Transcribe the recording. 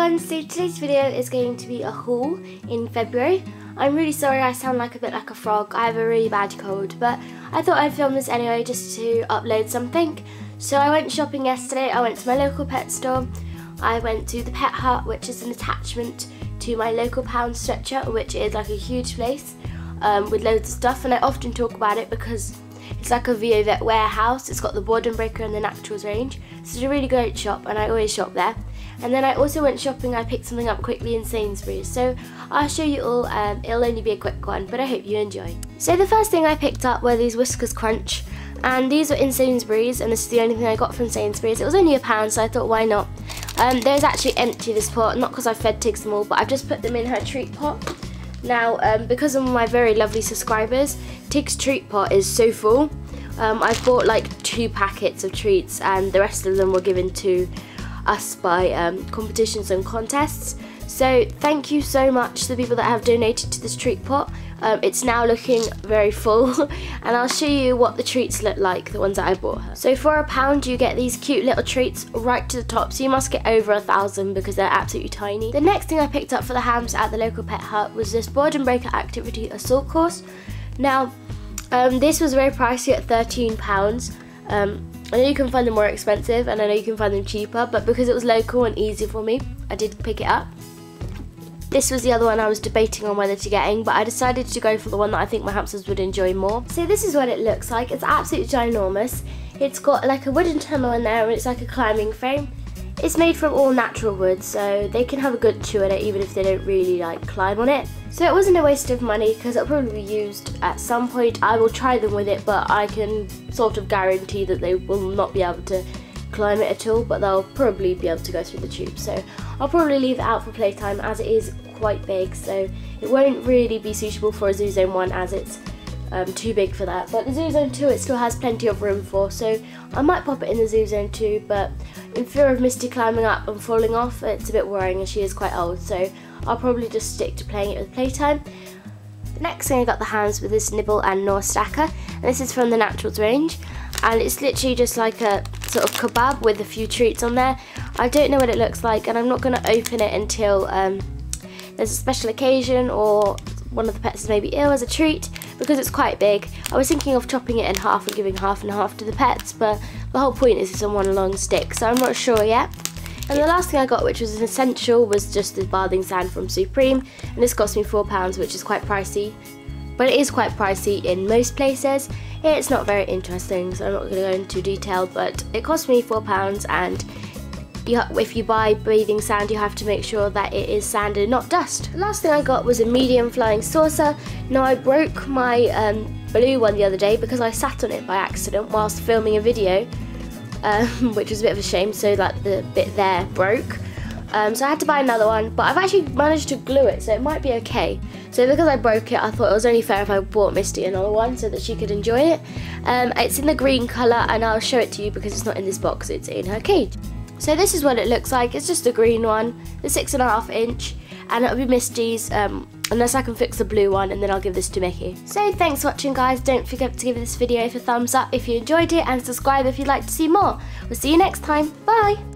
today's video is going to be a haul in February. I'm really sorry I sound like a bit like a frog, I have a really bad cold, but I thought I'd film this anyway just to upload something. So I went shopping yesterday, I went to my local pet store, I went to the Pet Hut which is an attachment to my local Poundstretcher which is like a huge place um, with loads of stuff and I often talk about it because it's like a VO Vet warehouse, it's got the Boredom Breaker and the Naturals range. So it's a really great shop and I always shop there. And then I also went shopping, I picked something up quickly in Sainsbury's. So I'll show you all, um, it'll only be a quick one, but I hope you enjoy. So the first thing I picked up were these Whiskas Crunch. And these were in Sainsbury's, and this is the only thing I got from Sainsbury's. It was only a pound, so I thought, why not? Um, there's actually empty, this pot, not because I fed Tiggs them all, but I've just put them in her treat pot. Now, um, because of my very lovely subscribers, Tig's treat pot is so full. Um, I've bought like two packets of treats and the rest of them were given to us by um, competitions and contests. So thank you so much to the people that have donated to this treat pot. Um, it's now looking very full and I'll show you what the treats look like, the ones that I bought her. So for a pound you get these cute little treats right to the top so you must get over a thousand because they're absolutely tiny. The next thing I picked up for the hams at the local pet hut was this boredom breaker activity assault course. Now um, this was very pricey at £13. Um, I know you can find them more expensive and I know you can find them cheaper, but because it was local and easy for me, I did pick it up. This was the other one I was debating on whether to getting, but I decided to go for the one that I think my hamsters would enjoy more. So this is what it looks like. It's absolutely ginormous. It's got like a wooden tunnel in there and it's like a climbing frame. It's made from all natural wood, so they can have a good chew at it even if they don't really like climb on it. So it wasn't a waste of money because it'll probably be used at some point. I will try them with it, but I can sort of guarantee that they will not be able to climb it at all, but they'll probably be able to go through the tube. So I'll probably leave it out for playtime as it is quite big, so it won't really be suitable for a Zoo Zone 1 as it's um, too big for that. But the Zoo Zone 2 it still has plenty of room for, so I might pop it in the Zoo Zone 2, but in fear of Misty climbing up and falling off, it's a bit worrying as she is quite old, so I'll probably just stick to playing it with playtime. The next thing I got the hands with is Nibble and Gnaw Stacker, and this is from the Naturals range, and it's literally just like a sort of kebab with a few treats on there. I don't know what it looks like, and I'm not going to open it until um, there's a special occasion or one of the pets is maybe ill as a treat because it's quite big. I was thinking of chopping it in half and giving half and half to the pets, but the whole point is it's on one long stick, so I'm not sure yet. And the last thing I got, which was an essential, was just the bathing sand from Supreme, and this cost me £4, which is quite pricey. But it is quite pricey in most places. It's not very interesting, so I'm not going to go into detail, but it cost me £4 and you, if you buy breathing sand, you have to make sure that it is sand and not dust. The last thing I got was a medium flying saucer. Now I broke my um, blue one the other day because I sat on it by accident whilst filming a video, um, which was a bit of a shame, so like the bit there broke. Um, so I had to buy another one, but I've actually managed to glue it, so it might be okay. So because I broke it, I thought it was only fair if I bought Misty another one so that she could enjoy it. Um, it's in the green colour, and I'll show it to you because it's not in this box, it's in her cage. So this is what it looks like. It's just a green one, the six and a half inch, and it'll be Misty's, um, unless I can fix the blue one, and then I'll give this to Mickey. So thanks for watching, guys. Don't forget to give this video a thumbs up if you enjoyed it, and subscribe if you'd like to see more. We'll see you next time. Bye!